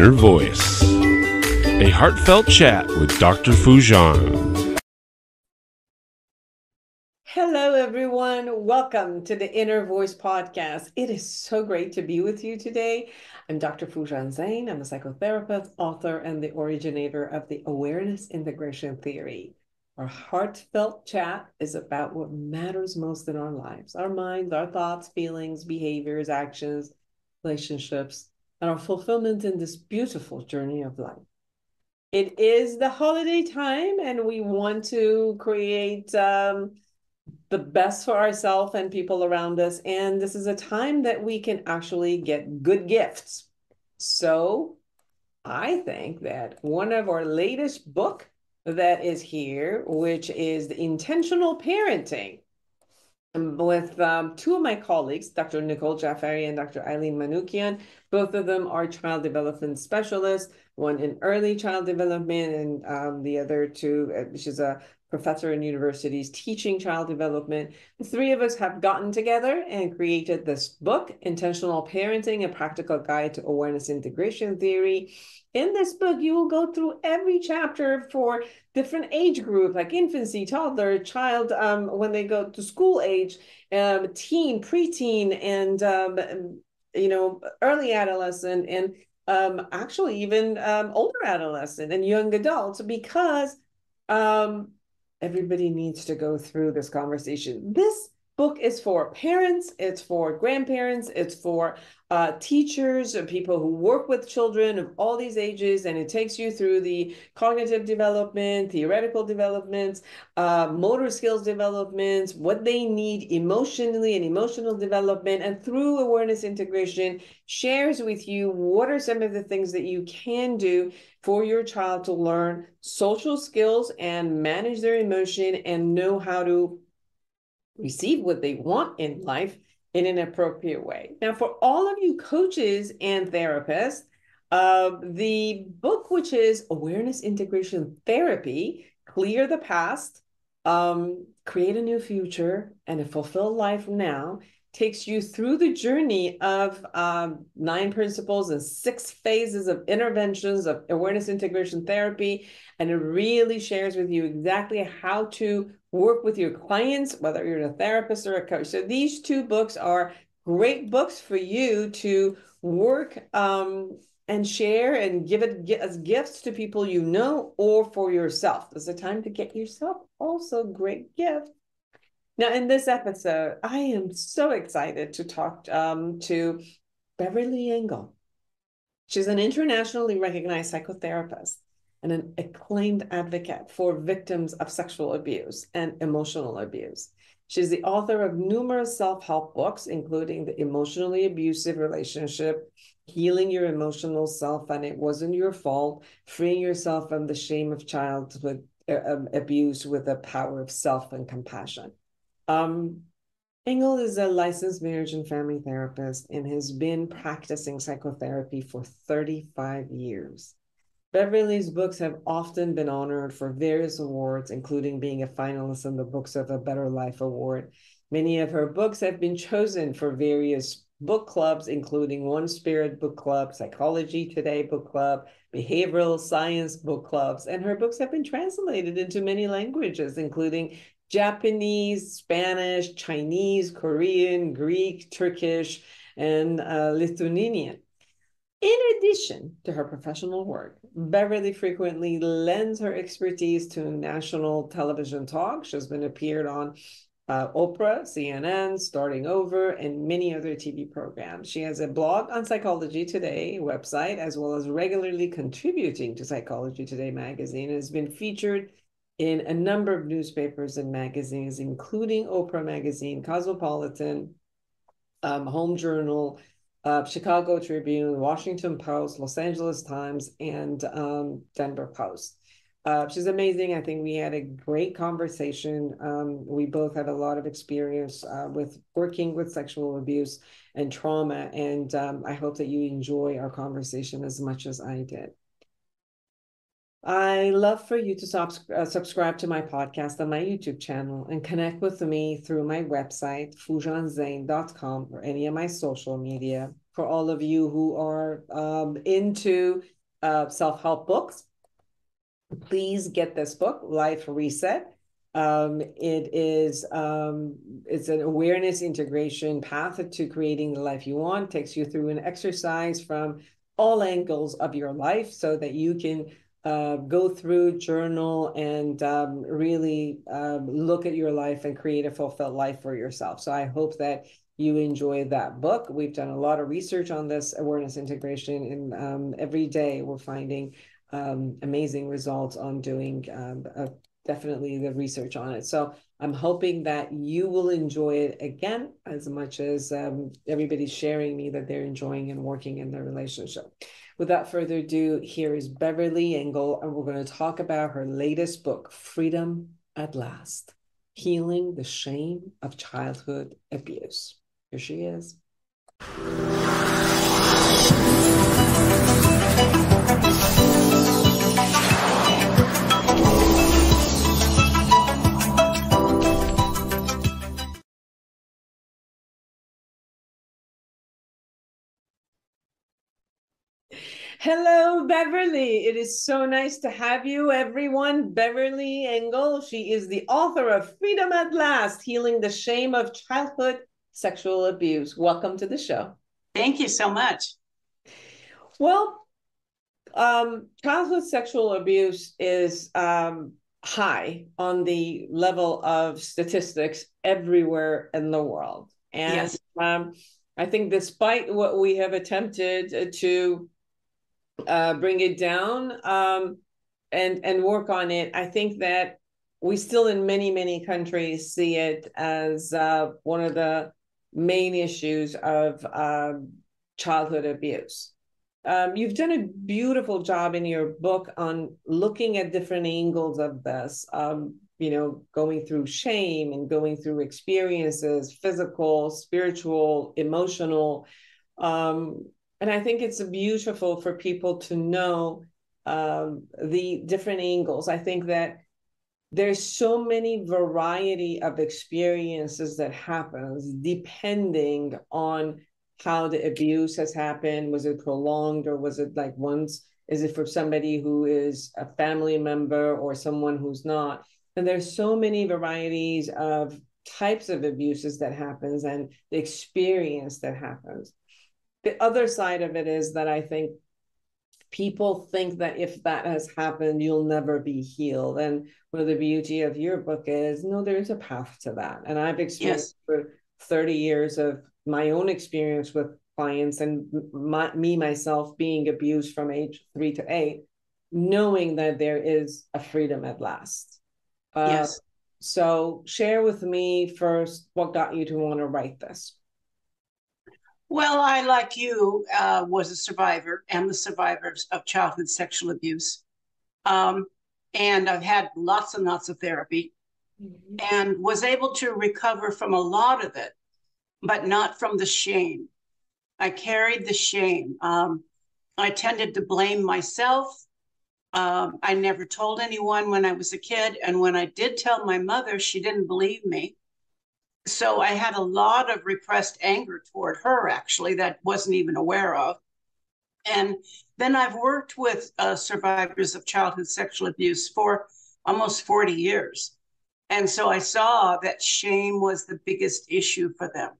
Inner Voice, a heartfelt chat with Dr. Foojan. Hello, everyone. Welcome to the Inner Voice podcast. It is so great to be with you today. I'm Dr. Foojan Zeine. I'm a psychotherapist, author, and the originator of the Awareness Integration Theory. Our heartfelt chat is about what matters most in our lives our minds, our thoughts, feelings, behaviors, actions, relationships, and our fulfillment in this beautiful journey of life. It is the holiday time, and we want to create um, the best for ourselves and people around us. And this is a time that we can actually get good gifts. So I think that one of our latest book that is here, which is the intentional parenting with um, two of my colleagues, Dr. Nicole Jaffari and Dr. Eileen Manukian. Both of them are child development specialists, one in early child development and um, the other two, uh, is a professor in universities teaching child development. The three of us have gotten together and created this book, Intentional Parenting, a Practical Guide to Awareness Integration Theory. In this book, you will go through every chapter for different age group, like infancy, toddler, child, um, when they go to school age, um, teen, preteen, and um, you know, early adolescent, and um, actually even um, older adolescent and young adults, because um, everybody needs to go through this conversation. This book is for parents, it's for grandparents, it's for uh, teachers and people who work with children of all these ages, and it takes you through the cognitive development, theoretical developments, uh, motor skills developments, what they need emotionally and emotional development, and through awareness integration, shares with you what are some of the things that you can do for your child to learn social skills and manage their emotion and know how to receive what they want in life in an appropriate way. Now, for all of you coaches and therapists, uh, the book, which is Awareness Integration Therapy Clear the Past, um, Create a New Future, and a Fulfilled Life Now, takes you through the journey of um, nine principles and six phases of interventions of awareness integration therapy. And it really shares with you exactly how to work with your clients, whether you're a therapist or a coach. So these two books are great books for you to work um, and share and give it as gifts to people you know or for yourself. It's a time to get yourself also great gift. Now, in this episode, I am so excited to talk um, to Beverly Engel. She's an internationally recognized psychotherapist and an acclaimed advocate for victims of sexual abuse and emotional abuse. She's the author of numerous self help books, including The Emotionally Abusive Relationship, Healing Your Emotional Self, and It Wasn't Your Fault, Freeing Yourself from the Shame of Childhood uh, um, Abuse with the Power of Self and Compassion. Um, Engel is a licensed marriage and family therapist and has been practicing psychotherapy for 35 years. Beverly's books have often been honored for various awards, including being a finalist in the Books of a Better Life Award. Many of her books have been chosen for various book clubs, including One Spirit Book Club, Psychology Today Book Club, Behavioral Science Book Clubs, and her books have been translated into many languages, including Japanese, Spanish, Chinese, Korean, Greek, Turkish, and uh, Lithuanian. In addition to her professional work, Beverly frequently lends her expertise to national television talk. She's been appeared on uh, Oprah, CNN, Starting Over, and many other TV programs. She has a blog on Psychology Today website, as well as regularly contributing to Psychology Today magazine, and has been featured in a number of newspapers and magazines, including Oprah Magazine, Cosmopolitan, um, Home Journal, uh, Chicago Tribune, Washington Post, Los Angeles Times, and um, Denver Post. Uh, she's amazing. I think we had a great conversation. Um, we both have a lot of experience uh, with working with sexual abuse and trauma, and um, I hope that you enjoy our conversation as much as I did. I love for you to sub- uh, subscribe to my podcast on my YouTube channel and connect with me through my website, foojanzeine.com, or any of my social media. for all of you who are um, into uh, self-help books. Please get this book, Life Reset. Um, it is um, it's an awareness integration path to creating the life you want. Takes you through an exercise from all angles of your life so that you can uh, go through, journal, and um, really um, look at your life and create a fulfilled life for yourself. So I hope that you enjoy that book. We've done a lot of research on this awareness integration, and um, every day we're finding um, amazing results on doing um, uh, definitely the research on it. So I'm hoping that you will enjoy it again as much as um, everybody's sharing me that they're enjoying and working in their relationship. Without further ado, here is Beverly Engel, and we're going to talk about her latest book, Freedom at Last Healing the Shame of Childhood Abuse. Here she is. Hello, Beverly. It is so nice to have you, everyone. Beverly Engel. She is the author of Freedom at Last Healing the Shame of Childhood Sexual Abuse. Welcome to the show. Thank you so much. Well, um, childhood sexual abuse is um, high on the level of statistics everywhere in the world. And yes. um, I think, despite what we have attempted to uh, bring it down um, and and work on it. I think that we still in many many countries see it as uh, one of the main issues of um, childhood abuse. Um, you've done a beautiful job in your book on looking at different angles of this. Um, you know, going through shame and going through experiences, physical, spiritual, emotional. Um, and I think it's beautiful for people to know um, the different angles. I think that there's so many variety of experiences that happens depending on how the abuse has happened. Was it prolonged or was it like once? Is it for somebody who is a family member or someone who's not? And there's so many varieties of types of abuses that happens and the experience that happens the other side of it is that I think people think that if that has happened, you'll never be healed. And one of the beauty of your book is no, there's a path to that. And I've experienced yes. for 30 years of my own experience with clients and my, me myself being abused from age three to eight, knowing that there is a freedom at last. Uh, yes. So share with me first what got you to want to write this. Well, I, like you, uh, was a survivor and the survivors of childhood sexual abuse. Um, and I've had lots and lots of therapy mm-hmm. and was able to recover from a lot of it, but not from the shame. I carried the shame. Um, I tended to blame myself. Um, I never told anyone when I was a kid. And when I did tell my mother, she didn't believe me so I had a lot of repressed anger toward her, actually, that wasn't even aware of. And then I've worked with uh, survivors of childhood sexual abuse for almost 40 years. And so I saw that shame was the biggest issue for them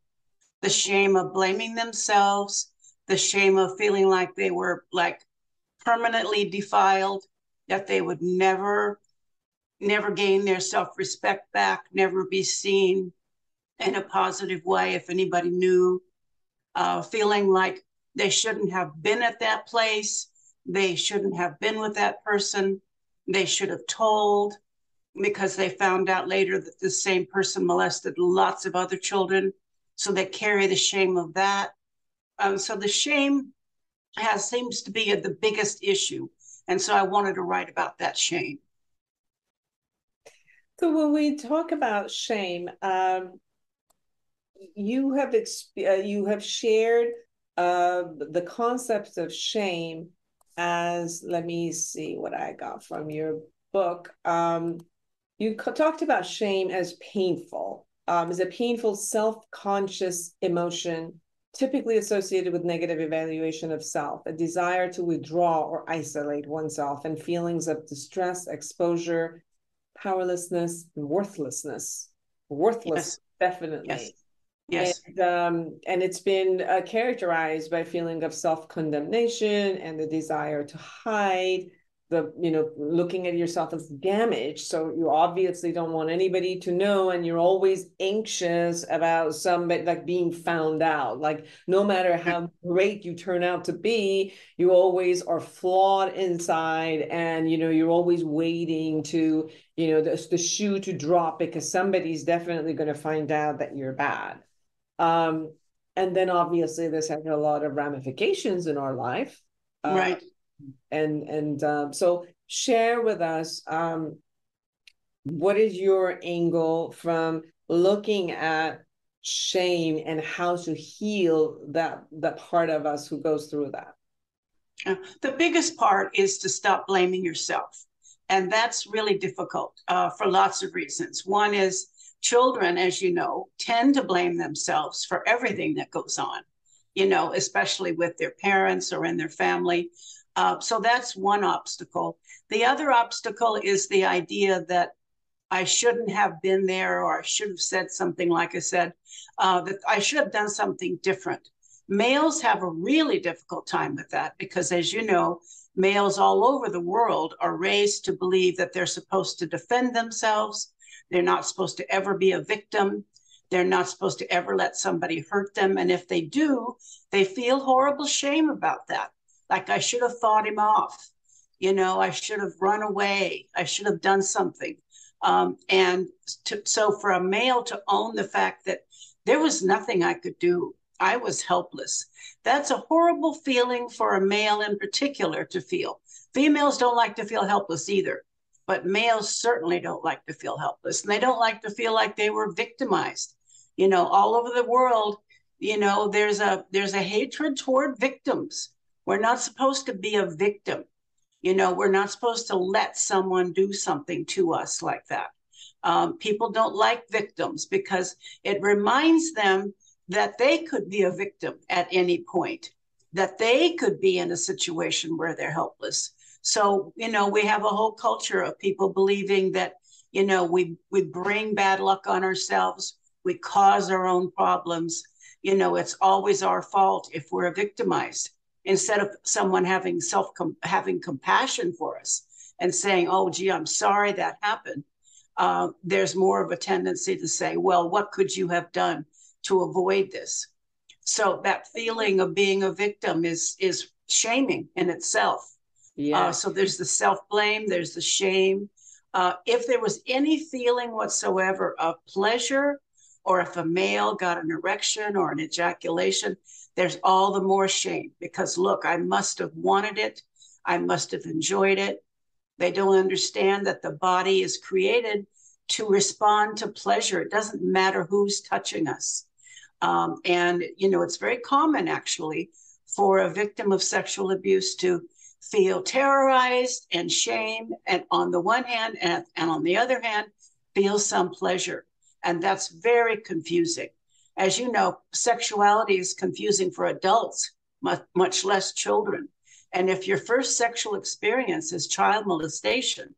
the shame of blaming themselves, the shame of feeling like they were like permanently defiled, that they would never, never gain their self respect back, never be seen, in a positive way if anybody knew, uh, feeling like they shouldn't have been at that place, they shouldn't have been with that person, they should have told because they found out later that the same person molested lots of other children. So they carry the shame of that. Um, so the shame has seems to be the biggest issue. And so I wanted to write about that shame. So when we talk about shame, um, you have exp- uh, you have shared uh, the concepts of shame as let me see what I got from your book. Um, you talked about shame as painful, um, as a painful self-conscious emotion typically associated with negative evaluation of self, a desire to withdraw or isolate oneself, and feelings of distress, exposure, powerlessness, and worthlessness. Worthless, yes. definitely. Yes. Yes. And, um, and it's been uh, characterized by feeling of self condemnation and the desire to hide, the you know looking at yourself as damaged. So you obviously don't want anybody to know and you're always anxious about somebody like being found out. Like no matter how great you turn out to be you always are flawed inside and you know you're always waiting to you know the, the shoe to drop because somebody's definitely going to find out that you're bad um and then obviously this has a lot of ramifications in our life. Uh, right. and and um, so share with us um, what is your angle from looking at shame and how to heal that that part of us who goes through that? Uh, the biggest part is to stop blaming yourself. And that's really difficult uh, for lots of reasons. One is children as you know tend to blame themselves for everything that goes on you know especially with their parents or in their family uh, so that's one obstacle. The other obstacle is the idea that I shouldn't have been there or I should have said something like I said, uh, that I should have done something different. Males have a really difficult time with that because, as you know, males all over the world are raised to believe that they're supposed to defend themselves. They're not supposed to ever be a victim. They're not supposed to ever let somebody hurt them. And if they do, they feel horrible shame about that. Like I should have fought him off. You know, I should have run away. I should have done something. Um, and to, so for a male to own the fact that there was nothing I could do, I was helpless. That's a horrible feeling for a male in particular to feel. Females don't like to feel helpless either, but males certainly don't like to feel helpless. And they don't like to feel like they were victimized. You know, all over the world, you know, there's a there's a hatred toward victims. We're not supposed to be a victim. You know, we're not supposed to let someone do something to us like that. Um, people don't like victims because it reminds them that they could be a victim at any point, that they could be in a situation where they're helpless. So, you know, we have a whole culture of people believing that, you know, we we bring bad luck on ourselves, we cause our own problems. You know, it's always our fault if we're victimized instead of someone having self having compassion for us and saying, "Oh, gee, I'm sorry that happened." Uh, there's more of a tendency to say, "Well, what could you have done to avoid this?" So that feeling of being a victim is is shaming in itself. Yeah. Uh, so there's the self blame, there's the shame. Uh, if there was any feeling whatsoever of pleasure, or if a male got an erection or an ejaculation, there's all the more shame because look, I must have wanted it. I must have enjoyed it. They don't understand that the body is created to respond to pleasure. It doesn't matter who's touching us. Um, and, you know, it's very common actually for a victim of sexual abuse to feel terrorized and shame, and on the one hand, and, and on the other hand, feel some pleasure. And that's very confusing as you know, sexuality is confusing for adults, much, much less children. And if your first sexual experience is child molestation,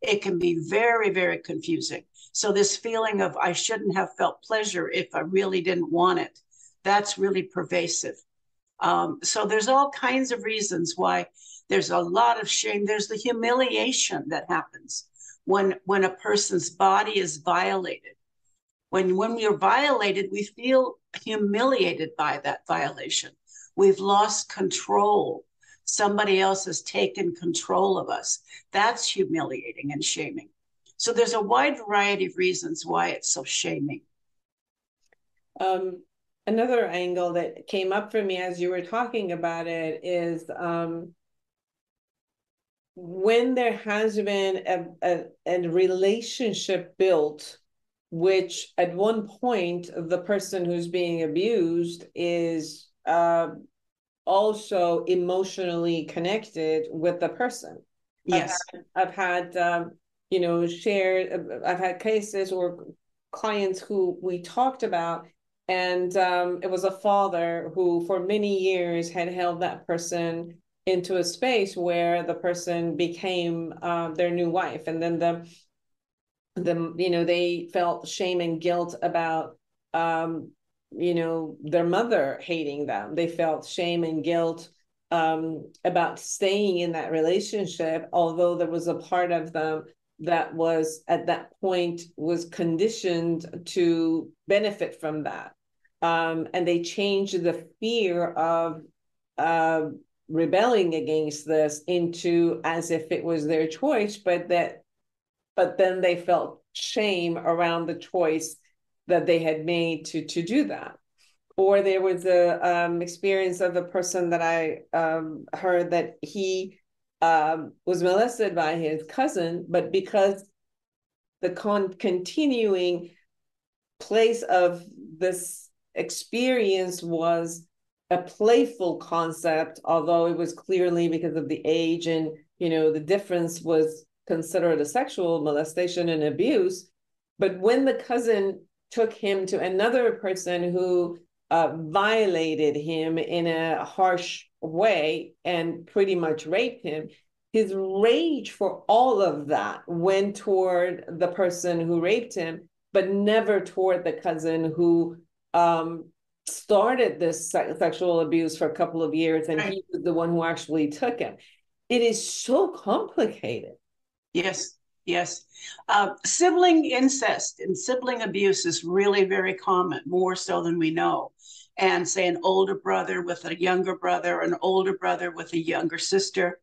it can be very, very confusing. So, this feeling of I shouldn't have felt pleasure if I really didn't want it, that's really pervasive. Um, so, there's all kinds of reasons why there's a lot of shame. There's the humiliation that happens when, when a person's body is violated. When when we are violated we feel humiliated by that violation. We've lost control. Somebody else has taken control of us. That's humiliating and shaming. So there's a wide variety of reasons why it's so shaming. Um, another angle that came up for me as you were talking about it is um, when there has been a, a, a relationship built which at one point the person who's being abused is uh, also emotionally connected with the person. Yes, I've had, I've had um, you know shared. I've had cases or clients who we talked about, and um, it was a father who, for many years, had held that person into a space where the person became uh, their new wife, and then the the you know they felt shame and guilt about um, you know their mother hating them. They felt shame and guilt um, about staying in that relationship, although there was a part of them that was at that point was conditioned to benefit from that um, and they changed the fear of uh, rebelling against this into as if it was their choice, but that, but then they felt shame around the choice that they had made to to do that. Or there was a um, experience of a person that I um, heard that he um, was molested by his cousin, but because the con- continuing place of this experience was a playful concept, although it was clearly because of the age and you know the difference was considered a sexual molestation and abuse. But when the cousin took him to another person who uh, violated him in a harsh way and pretty much raped him, his rage for all of that went toward the person who raped him, but never toward the cousin who um, started this se- sexual abuse for a couple of years, and right. he was the one who actually took him. It is so complicated. Yes, yes. Uh, sibling incest and sibling abuse is really very common, more so than we know. And say an older brother with a younger brother, an older brother with a younger sister.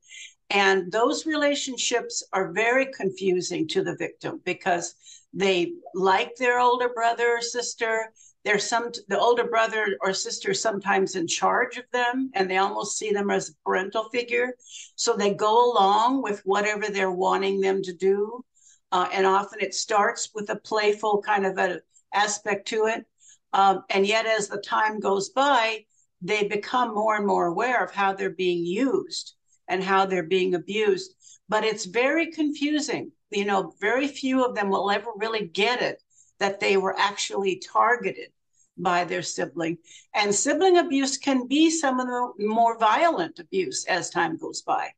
And those relationships are very confusing to the victim because they like their older brother or sister there's some the older brother or sister sometimes in charge of them and they almost see them as a parental figure. So they go along with whatever they're wanting them to do uh, and often it starts with a playful kind of a aspect to it. Um, and yet as the time goes by they become more and more aware of how they're being used and how they're being abused. But it's very confusing. You know very few of them will ever really get it that they were actually targeted by their sibling. And sibling abuse can be some of the more violent abuse as time goes by.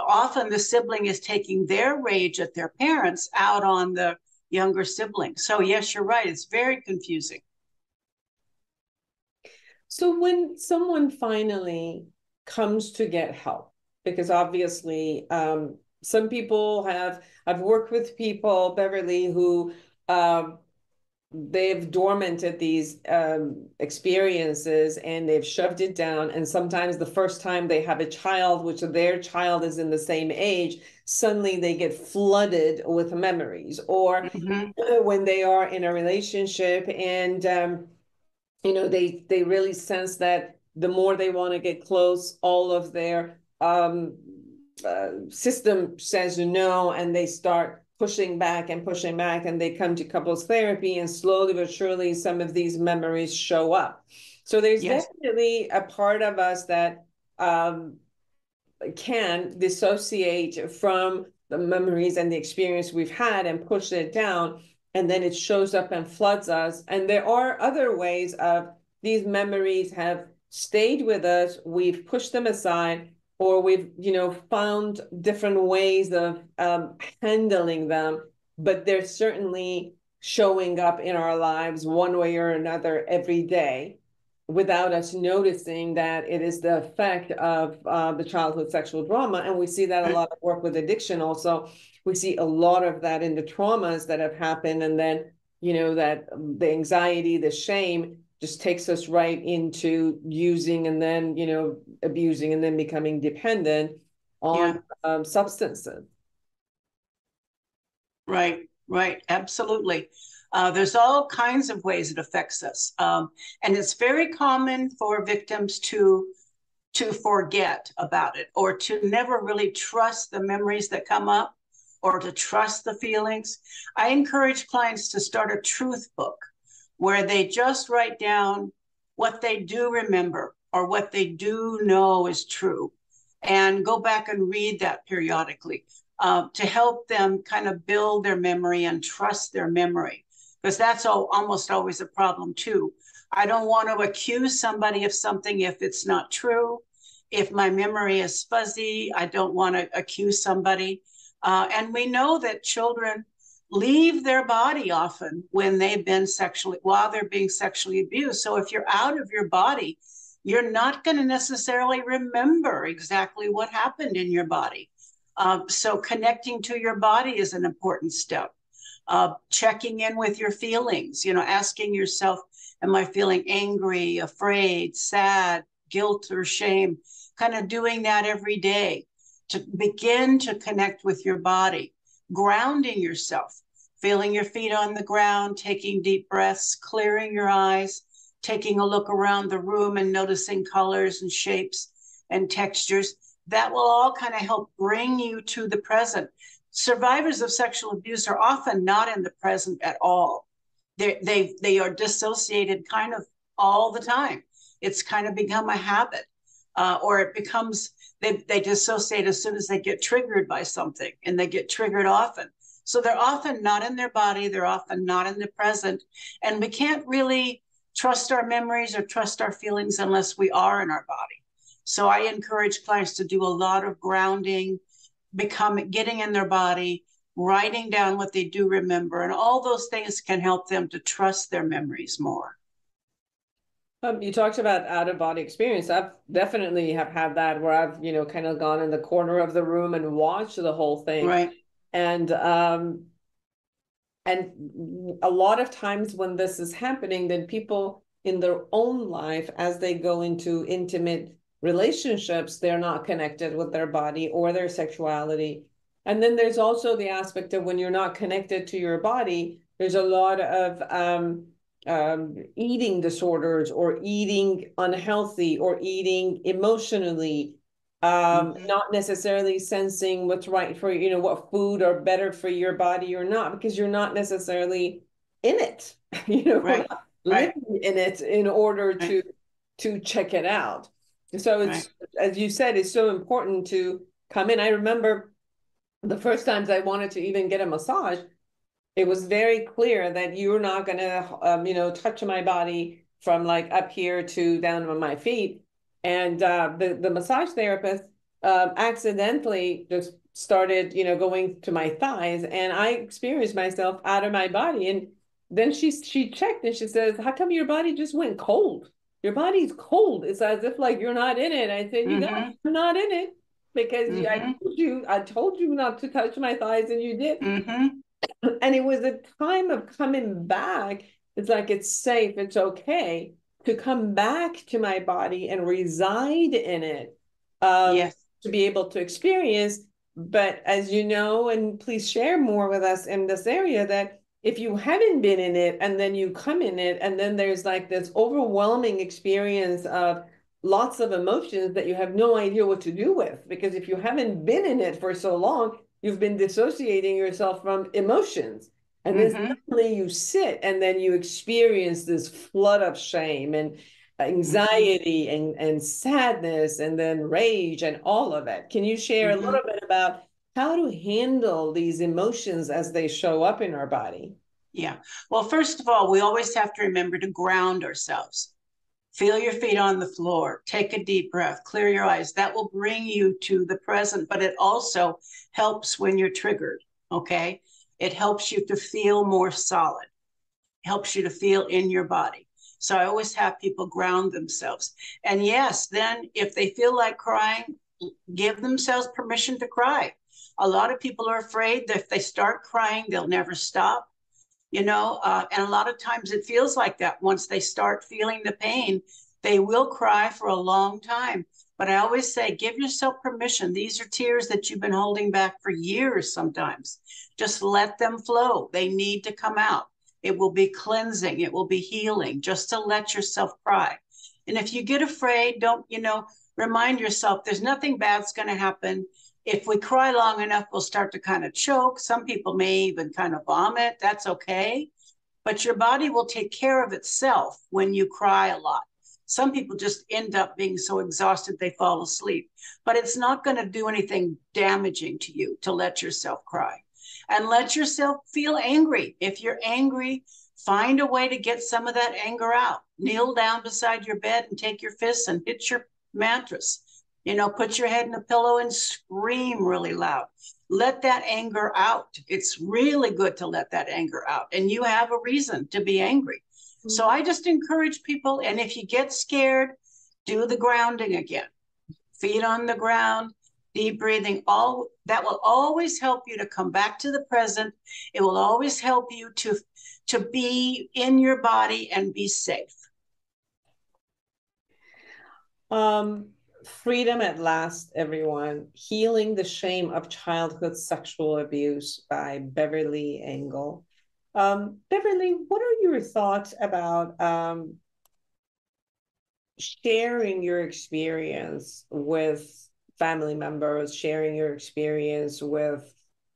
Often the sibling is taking their rage at their parents out on the younger sibling. So, yes, you're right. It's very confusing. So, when someone finally comes to get help, because obviously um, some people have, I've worked with people, Beverly, who um, they've dormanted these um, experiences and they've shoved it down. And sometimes the first time they have a child, which their child is in the same age, suddenly they get flooded with memories. Or mm-hmm. when they are in a relationship and um, you know they they really sense that the more they want to get close, all of their um, uh, system says no, and they start pushing back and pushing back and they come to couples therapy and slowly but surely some of these memories show up. So there's yes. definitely a part of us that um, can dissociate from the memories and the experience we've had and push it down and then it shows up and floods us. And there are other ways of these memories have stayed with us. We've pushed them aside or we've you know found different ways of um, handling them but they're certainly showing up in our lives one way or another every day without us noticing that it is the effect of uh, the childhood sexual trauma and we see that a lot of work with addiction also. We see a lot of that in the traumas that have happened and then you know that the anxiety the shame just takes us right into using and then you know abusing and then becoming dependent on yeah. um, substances. Right right absolutely. Uh, there's all kinds of ways it affects us um, and it's very common for victims to to forget about it or to never really trust the memories that come up or to trust the feelings. I encourage clients to start a truth book where they just write down what they do remember or what they do know is true and go back and read that periodically uh, to help them kind of build their memory and trust their memory because that's all, almost always a problem too I don't want to accuse somebody of something if it's not true. If my memory is fuzzy, I don't want to accuse somebody. Uh, and we know that children leave their body often when they've been sexually, while they're being sexually abused. So if you're out of your body, you're not going to necessarily remember exactly what happened in your body. Uh, so connecting to your body is an important step. Uh, checking in with your feelings, you know, asking yourself, am I feeling angry, afraid, sad, guilt, or shame? Kind of doing that every day to begin to connect with your body, grounding yourself, feeling your feet on the ground, taking deep breaths, clearing your eyes, taking a look around the room and noticing colors and shapes and textures. That will all kind of help bring you to the present. Survivors of sexual abuse are often not in the present at all. They, they, they are dissociated kind of all the time. It's kind of become a habit, uh, or it becomes, they, they dissociate as soon as they get triggered by something, and they get triggered often. So they're often not in their body, they're often not in the present. And we can't really trust our memories or trust our feelings unless we are in our body. So I encourage clients to do a lot of grounding, becoming getting in their body, writing down what they do remember, and all those things can help them to trust their memories more. Um, you talked about out of body experience. I've definitely have had that where I've you know kind of gone in the corner of the room and watched the whole thing. Right and um and a lot of times when this is happening then people in their own life as they go into intimate relationships they're not connected with their body or their sexuality and then there's also the aspect of when you're not connected to your body there's a lot of um, um, eating disorders or eating unhealthy or eating emotionally um, mm-hmm. not necessarily sensing what's right for you know what food are better for your body or not because you're not necessarily in it you know right. living right. in it in order right. to to check it out so it's as you said it's so important to come in i remember the first times i wanted to even get a massage it was very clear that you're not going to um, you know touch my body from like up here to down on my feet and uh, the the massage therapist um, accidentally just started, you know, going to my thighs, and I experienced myself out of my body. And then she she checked and she says, "How come your body just went cold? Your body's cold. It's as if like you're not in it." I said, "You mm-hmm. know, you're not in it because mm-hmm. I told you I told you not to touch my thighs, and you did." Mm-hmm. And it was a time of coming back. It's like it's safe, it's okay to come back to my body and reside in it. Um, yes. To be able to experience. But as you know, and please share more with us in this area that if you haven't been in it and then you come in it, and then there's like this overwhelming experience of lots of emotions that you have no idea what to do with. Because if you haven't been in it for so long, you've been dissociating yourself from emotions. And then mm-hmm. suddenly you sit and then you experience this flood of shame and anxiety and, and sadness and then rage and all of it. Can you share mm-hmm. a little bit about how to handle these emotions as they show up in our body? Yeah. Well, first of all, we always have to remember to ground ourselves. Feel your feet on the floor. Take a deep breath. Clear your eyes. That will bring you to the present, but it also helps when you're triggered. Okay. It helps you to feel more solid, helps you to feel in your body. So I always have people ground themselves. And yes, then if they feel like crying, give themselves permission to cry. A lot of people are afraid that if they start crying, they'll never stop. You know, uh, and a lot of times it feels like that. Once they start feeling the pain, they will cry for a long time. But I always say, give yourself permission. These are tears that you've been holding back for years sometimes. Just let them flow. They need to come out. It will be cleansing, it will be healing, just to let yourself cry. And if you get afraid, don't, you know, remind yourself there's nothing bad's going to happen. If we cry long enough, we'll start to kind of choke. Some people may even kind of vomit. That's okay. But your body will take care of itself when you cry a lot. Some people just end up being so exhausted they fall asleep. But it's not going to do anything damaging to you to let yourself cry and let yourself feel angry. If you're angry, find a way to get some of that anger out. Kneel down beside your bed and take your fists and hit your mattress. You know, put your head in a pillow and scream really loud. Let that anger out. It's really good to let that anger out. And you have a reason to be angry. Mm-hmm. So I just encourage people. And if you get scared, do the grounding again. Feet on the ground, deep breathing all that will always help you to come back to the present it will always help you to to be in your body and be safe um freedom at last everyone healing the shame of childhood sexual abuse by beverly engel um, beverly what are your thoughts about um, sharing your experience with family members, sharing your experience with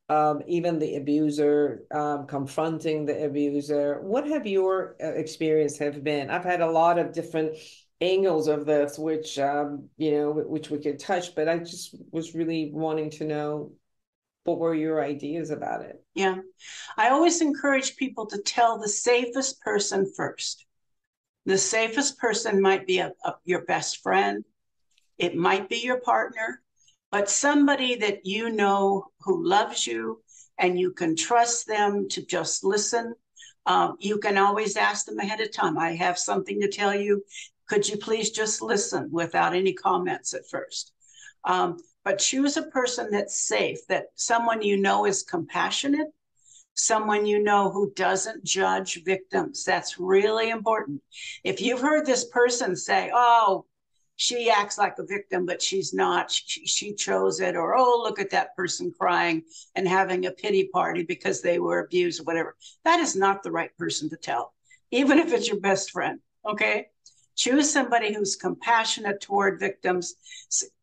um, even the abuser, um, confronting the abuser. What have your uh, experience have been? I've had a lot of different angles of this, which um, you know, which we could touch, but I just was really wanting to know what were your ideas about it. Yeah, I always encourage people to tell the safest person first. The safest person might be a, a, your best friend, it might be your partner, but somebody that you know who loves you and you can trust them to just listen. Um, you can always ask them ahead of time. I have something to tell you. Could you please just listen without any comments at first? Um, but choose a person that's safe, that someone you know is compassionate, someone you know who doesn't judge victims. That's really important. If you've heard this person say, Oh, she acts like a victim, but she's not. She, she chose it, or oh, look at that person crying and having a pity party because they were abused or whatever. That is not the right person to tell, even if it's your best friend. Okay. Choose somebody who's compassionate toward victims,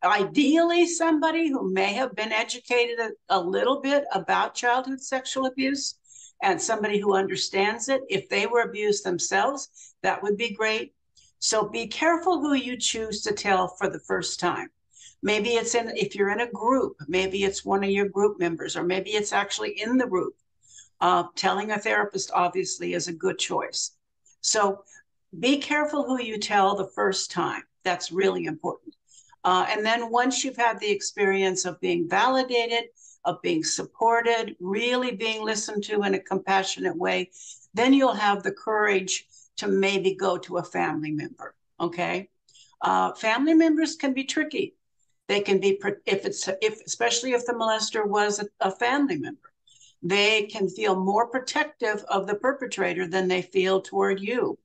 ideally, somebody who may have been educated a, a little bit about childhood sexual abuse and somebody who understands it. If they were abused themselves, that would be great so be careful who you choose to tell for the first time. Maybe it's in, if you're in a group, maybe it's one of your group members, or maybe it's actually in the group. Uh, telling a therapist obviously is a good choice. So be careful who you tell the first time. That's really important. Uh, and then once you've had the experience of being validated, of being supported, really being listened to in a compassionate way, then you'll have the courage to maybe go to a family member. Okay. Uh, family members can be tricky. They can be, if it's, if, especially if the molester was a, a family member, they can feel more protective of the perpetrator than they feel toward you.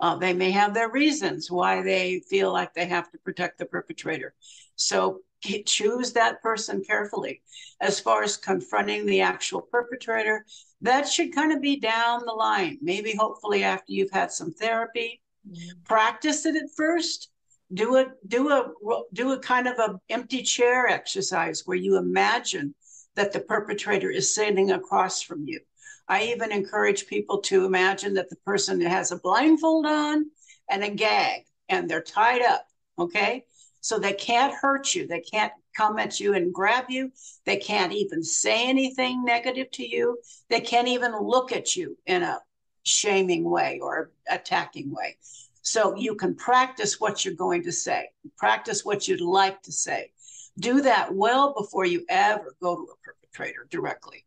Uh, they may have their reasons why they feel like they have to protect the perpetrator. So choose that person carefully. As far as confronting the actual perpetrator, that should kind of be down the line. Maybe hopefully after you've had some therapy, mm-hmm. practice it at first. Do a do a do a kind of a empty chair exercise where you imagine that the perpetrator is sitting across from you. I even encourage people to imagine that the person has a blindfold on and a gag and they're tied up. Okay. So they can't hurt you. They can't come at you and grab you. They can't even say anything negative to you. They can't even look at you in a shaming way or attacking way. So you can practice what you're going to say, practice what you'd like to say. Do that well before you ever go to a perpetrator directly.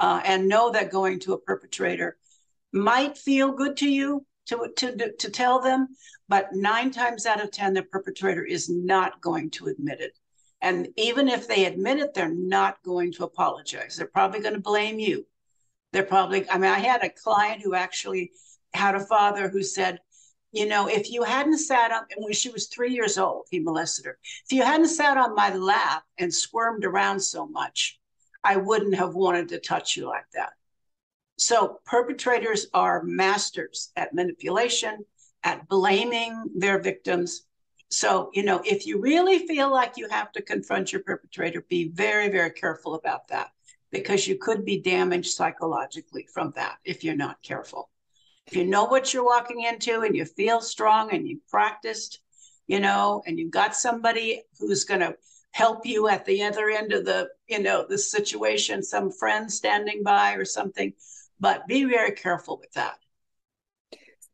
Uh, and know that going to a perpetrator might feel good to you to, to, to tell them, but nine times out of 10, the perpetrator is not going to admit it. And even if they admit it, they're not going to apologize. They're probably going to blame you. They're probably, I mean, I had a client who actually had a father who said, you know, if you hadn't sat up, and when she was three years old, he molested her. If you hadn't sat on my lap and squirmed around so much, I wouldn't have wanted to touch you like that. So perpetrators are masters at manipulation, at blaming their victims. So, you know, if you really feel like you have to confront your perpetrator, be very, very careful about that because you could be damaged psychologically from that if you're not careful. If you know what you're walking into and you feel strong and you've practiced, you know, and you've got somebody who's going to help you at the other end of the, you know, the situation, some friend standing by or something, but be very careful with that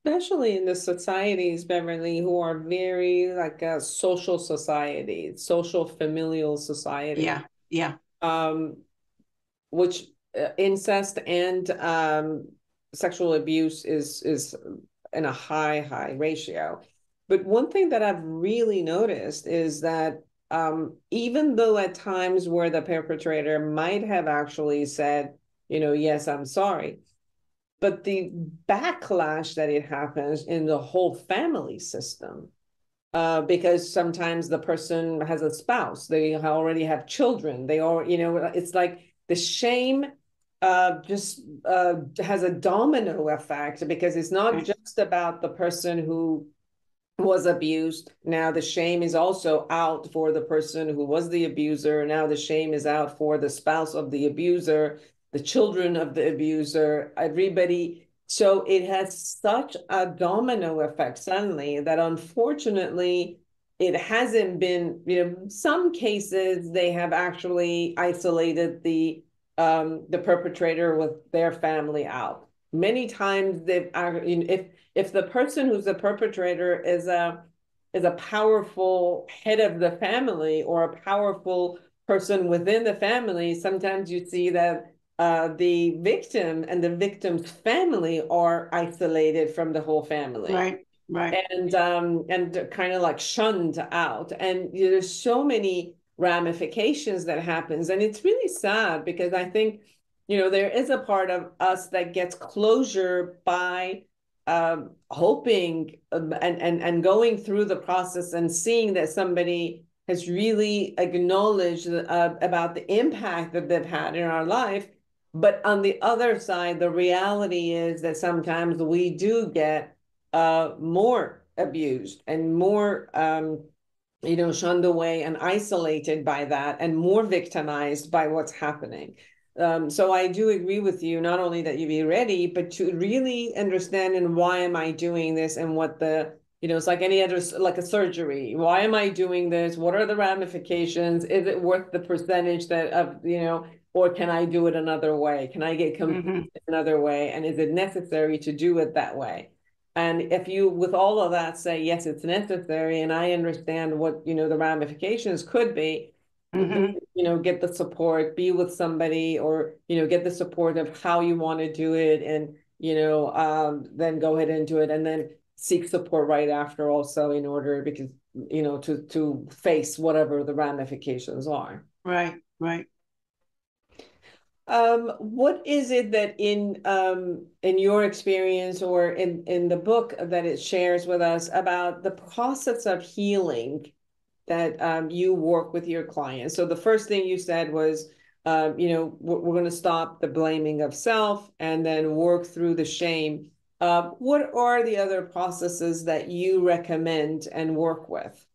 especially in the societies, Beverly, who are very like a social society, social familial society. Yeah, yeah. Um, which uh, incest and um, sexual abuse is is in a high high ratio. But one thing that I've really noticed is that um, even though at times where the perpetrator might have actually said, you know, yes, I'm sorry, but the backlash that it happens in the whole family system, uh, because sometimes the person has a spouse, they already have children, they are, you know, it's like the shame uh, just uh, has a domino effect because it's not just about the person who was abused. Now the shame is also out for the person who was the abuser. Now the shame is out for the spouse of the abuser, the children of the abuser, everybody. So it has such a domino effect suddenly that unfortunately it hasn't been, you know, some cases they have actually isolated the um, the perpetrator with their family out. Many times they've if if the person who's the perpetrator is a is a powerful head of the family or a powerful person within the family, sometimes you see that uh, the victim and the victim's family are isolated from the whole family. Right. Right. And um and kind of like shunned out. And there's so many ramifications that happens and it's really sad because I think you know there is a part of us that gets closure by um, hoping um, and, and and going through the process and seeing that somebody has really acknowledged uh, about the impact that they've had in our life. But on the other side the reality is that sometimes we do get uh, more abused and more um, you know shunned away and isolated by that and more victimized by what's happening um, so I do agree with you, not only that you be ready, but to really understand and why am I doing this and what the, you know, it's like any other, like a surgery. Why am I doing this? What are the ramifications? Is it worth the percentage that of, you know, or can I do it another way? Can I get complete mm-hmm. another way? And is it necessary to do it that way? And if you, with all of that, say, yes, it's necessary, and I understand what, you know, the ramifications could be, mm-hmm. you know get the support be with somebody or you know get the support of how you want to do it and you know um, then go ahead and do it and then seek support right after also in order because you know to to face whatever the ramifications are right right um, what is it that in um, in your experience or in in the book that it shares with us about the process of healing that um, you work with your clients. So the first thing you said was, uh, you know, we're, we're going to stop the blaming of self and then work through the shame. Uh, what are the other processes that you recommend and work with?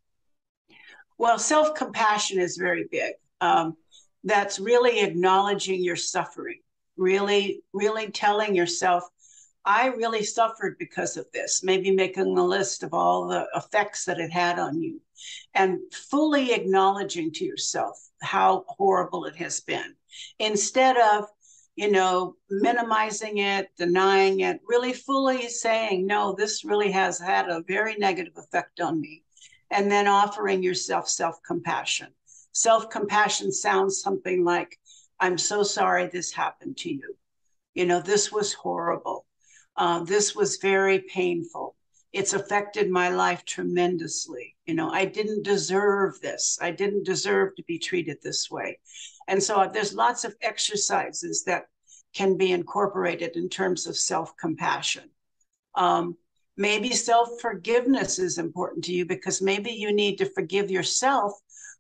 Well, self compassion is very big. Um, that's really acknowledging your suffering, really, really telling yourself, I really suffered because of this. Maybe making a list of all the effects that it had on you and fully acknowledging to yourself how horrible it has been. Instead of you know minimizing it denying it really fully saying no this really has had a very negative effect on me and then offering yourself self-compassion. Self-compassion sounds something like i'm so sorry this happened to you. You know this was horrible. Uh, this was very painful it's affected my life tremendously. You know, I didn't deserve this. I didn't deserve to be treated this way. And so there's lots of exercises that can be incorporated in terms of self compassion. Um, maybe self forgiveness is important to you because maybe you need to forgive yourself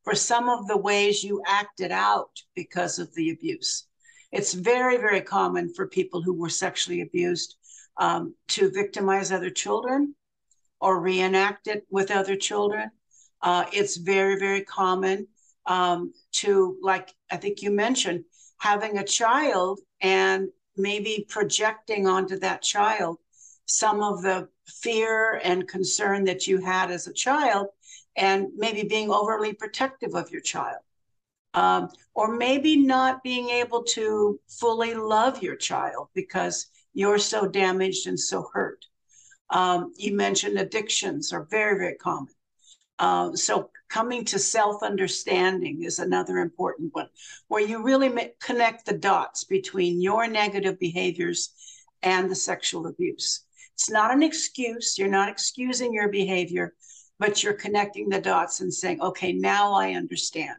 for some of the ways you acted out because of the abuse. It's very, very common for people who were sexually abused um, to victimize other children or reenact it with other children. Uh, it's very, very common um, to, like I think you mentioned, having a child and maybe projecting onto that child some of the fear and concern that you had as a child, and maybe being overly protective of your child. Um, or maybe not being able to fully love your child because you're so damaged and so hurt. Um, you mentioned addictions are very, very common. Uh, so coming to self-understanding is another important one, where you really connect the dots between your negative behaviors and the sexual abuse. It's not an excuse. You're not excusing your behavior, but you're connecting the dots and saying, okay, now I understand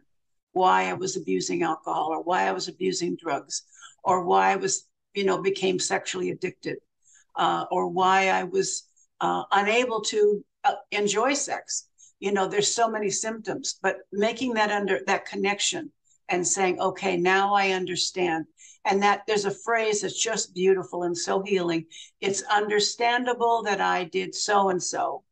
why I was abusing alcohol or why I was abusing drugs or why I was, you know, became sexually addicted uh, or why I was uh, unable to uh, enjoy sex. You know, there's so many symptoms, but making that under that connection and saying, okay, now I understand. And that there's a phrase that's just beautiful and so healing. It's understandable that I did so and so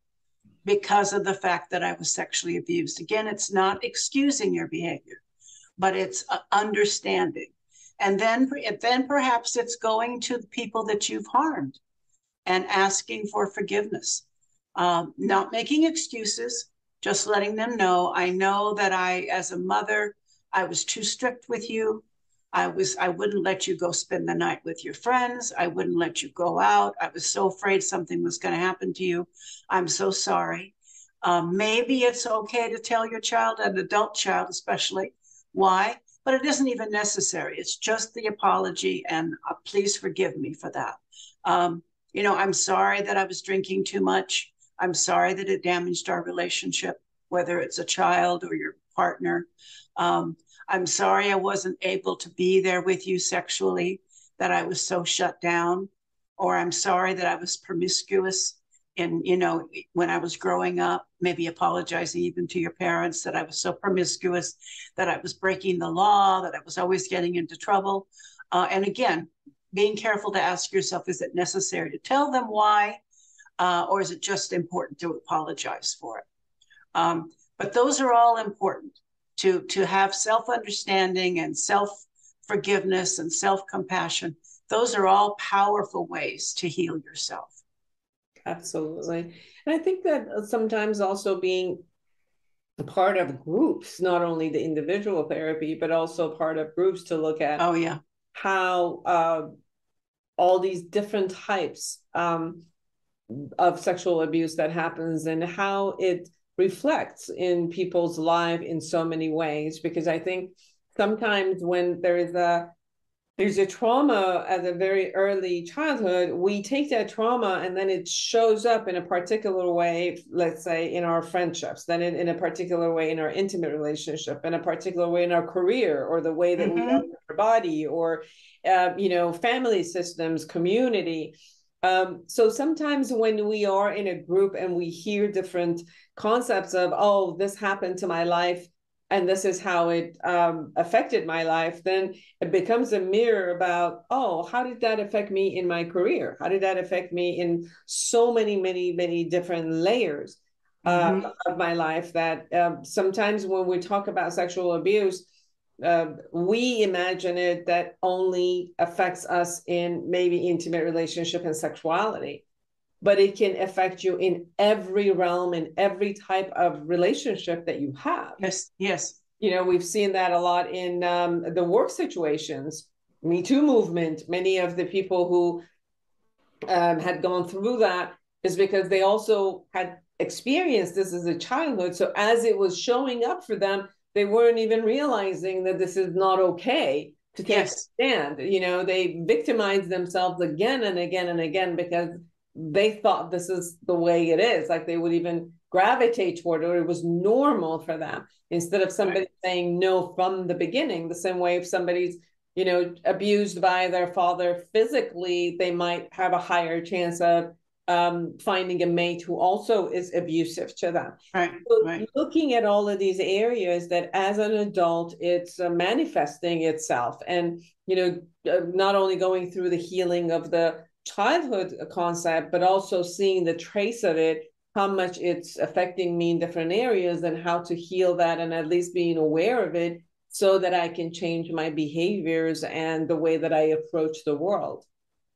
because of the fact that I was sexually abused. Again, it's not excusing your behavior, but it's uh, understanding. And then, then perhaps it's going to the people that you've harmed and asking for forgiveness, um, not making excuses, just letting them know. I know that I, as a mother, I was too strict with you. I was I wouldn't let you go spend the night with your friends. I wouldn't let you go out. I was so afraid something was going to happen to you. I'm so sorry. Um, maybe it's okay to tell your child, an adult child especially, why, but it isn't even necessary. It's just the apology, and uh, please forgive me for that. Um, you know, I'm sorry that I was drinking too much. I'm sorry that it damaged our relationship, whether it's a child or your partner. Um, I'm sorry I wasn't able to be there with you sexually, that I was so shut down, or I'm sorry that I was promiscuous in, you know, when I was growing up, maybe apologizing even to your parents that I was so promiscuous, that I was breaking the law, that I was always getting into trouble. Uh, and again, being careful to ask yourself is it necessary to tell them why, uh, or is it just important to apologize for it? Um, but those are all important to, to have self understanding and self forgiveness and self compassion. Those are all powerful ways to heal yourself. Absolutely. And I think that sometimes also being part of groups, not only the individual therapy, but also part of groups to look at. Oh, yeah how uh, all these different types um, of sexual abuse that happens and how it reflects in people's life in so many ways. Because i think sometimes when there is a there's a trauma at a very early childhood, we take that trauma and then it shows up in a particular way, let's say in our friendships, then in, in a particular way in our intimate relationship, in a particular way in our career, or the way that mm-hmm. we love our body, or uh, you know, family systems, community. Um, so sometimes when we are in a group and we hear different concepts of, oh, this happened to my life and this is how it um, affected my life, then it becomes a mirror about, oh, how did that affect me in my career? How did that affect me in so many, many, many different layers uh, mm-hmm. of my life that um, sometimes when we talk about sexual abuse, uh, we imagine it that only affects us in maybe intimate relationship and sexuality but it can affect you in every realm in every type of relationship that you have. Yes yes. You know we've seen that a lot in um, the work situations me too movement. Many of the people who um, had gone through that is because they also had experienced this as a childhood. So as it was showing up for them they weren't even realizing that this is not okay to take yes. stand. You know they victimized themselves again and again and again because they thought this is the way it is like they would even gravitate toward it or it was normal for them instead of somebody right. saying no from the beginning the same way if somebody's you know abused by their father physically they might have a higher chance of um, finding a mate who also is abusive to them. Right, so right. Looking at all of these areas that as an adult, it's uh, manifesting itself. And, you know, uh, not only going through the healing of the childhood concept, but also seeing the trace of it, how much it's affecting me in different areas and how to heal that and at least being aware of it so that I can change my behaviors and the way that I approach the world.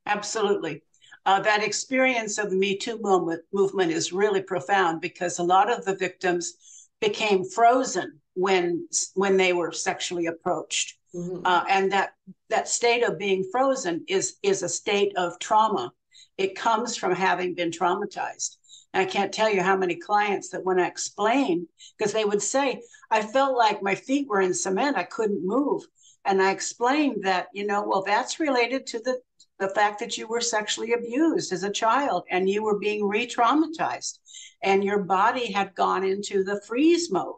Absolutely. Uh, that experience of the Me Too movement, movement is really profound because a lot of the victims became frozen when when they were sexually approached Mm-hmm. Uh, and that that state of being frozen is is a state of trauma, It comes from having been traumatized. And I can't tell you how many clients that when I explain, because they would say, I felt like my feet were in cement, I couldn't move. And I explained that, you know, well, that's related to the the fact that you were sexually abused as a child and you were being re-traumatized and your body had gone into the freeze mode.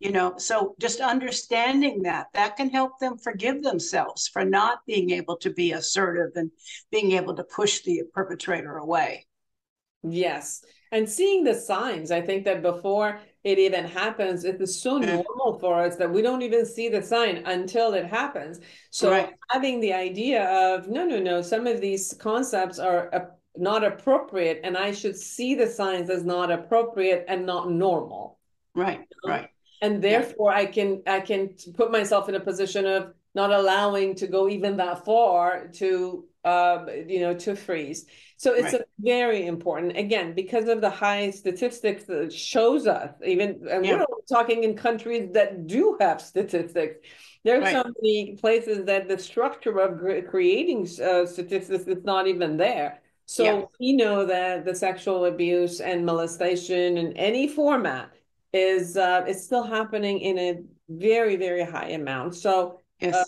You know so just understanding that that can help them forgive themselves for not being able to be assertive and being able to push the perpetrator away. Yes. And seeing the signs i think that before it even happens it is so normal for us that we don't even see the sign until it happens. So right. having the idea of no no no some of these concepts are uh, not appropriate and i should see the signs as not appropriate and not normal. Right right and therefore yeah. i can i can put myself in a position of not allowing to go even that far to uh, you know to freeze so it's right. very important again because of the high statistics that shows us even and yeah. we're talking in countries that do have statistics. There are right. so many places that the structure of creating uh, statistics is not even there. So yeah. we know that the sexual abuse and molestation in any format is uh, is still happening in a very very high amount. So yes. uh,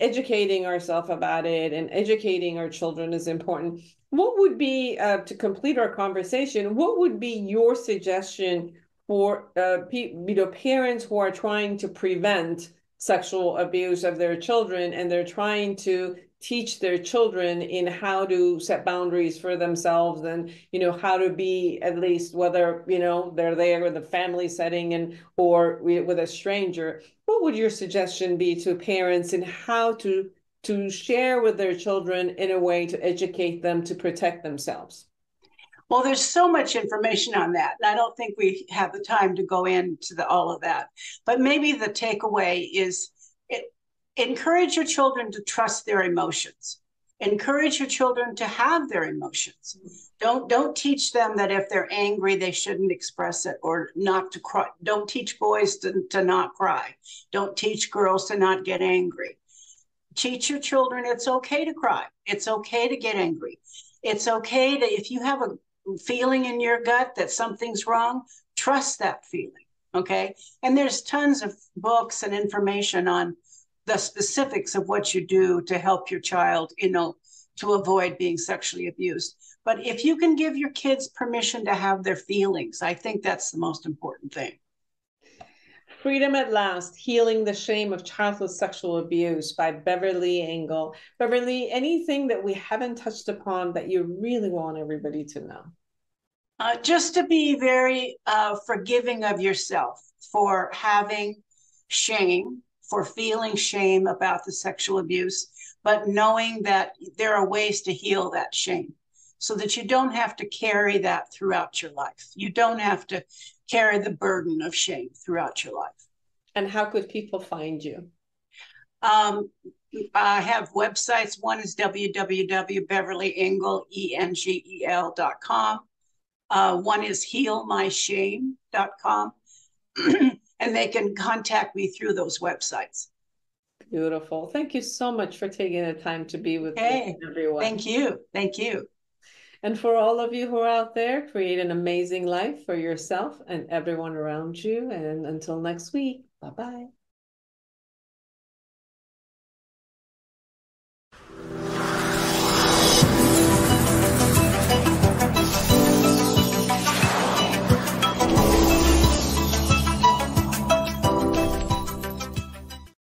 educating ourselves about it and educating our children is important. What would be, uh, to complete our conversation, what would be your suggestion for uh, you know parents who are trying to prevent sexual abuse of their children and they're trying to teach their children in how to set boundaries for themselves and you know how to be at least whether you know they're there in the family setting and or with a stranger what would your suggestion be to parents in how to to share with their children in a way to educate them to protect themselves well, there's so much information on that. And I don't think we have the time to go into the, all of that. But maybe the takeaway is encourage your children to trust their emotions. Encourage your children to have their emotions. Don't don't teach them that if they're angry they shouldn't express it or not to cry. Don't teach boys to, to not cry. Don't teach girls to not get angry. Teach your children it's okay to cry. It's okay to get angry. It's okay to if you have a feeling in your gut that something's wrong, trust that feeling. Okay. And there's tons of books and information on the specifics of what you do to help your child, you know, to avoid being sexually abused. But if you can give your kids permission to have their feelings, I think that's the most important thing. Freedom at Last Healing the Shame of Childhood Sexual Abuse by Beverly Engel. Beverly, anything that we haven't touched upon that you really want everybody to know? Uh, just to be very uh, forgiving of yourself for having shame, for feeling shame about the sexual abuse, but knowing that there are ways to heal that shame so that you don't have to carry that throughout your life. You don't have to carry the burden of shame throughout your life. And how could people find you? Um, I have websites. One is www.beverlyengel.com. Uh, one is healmyshame.com. and they can contact me through those websites. Beautiful. Thank you so much for taking the time to be with hey, everyone. Thank you. Thank you. And for all of you who are out there, create an amazing life for yourself and everyone around you. And until next week, bye bye.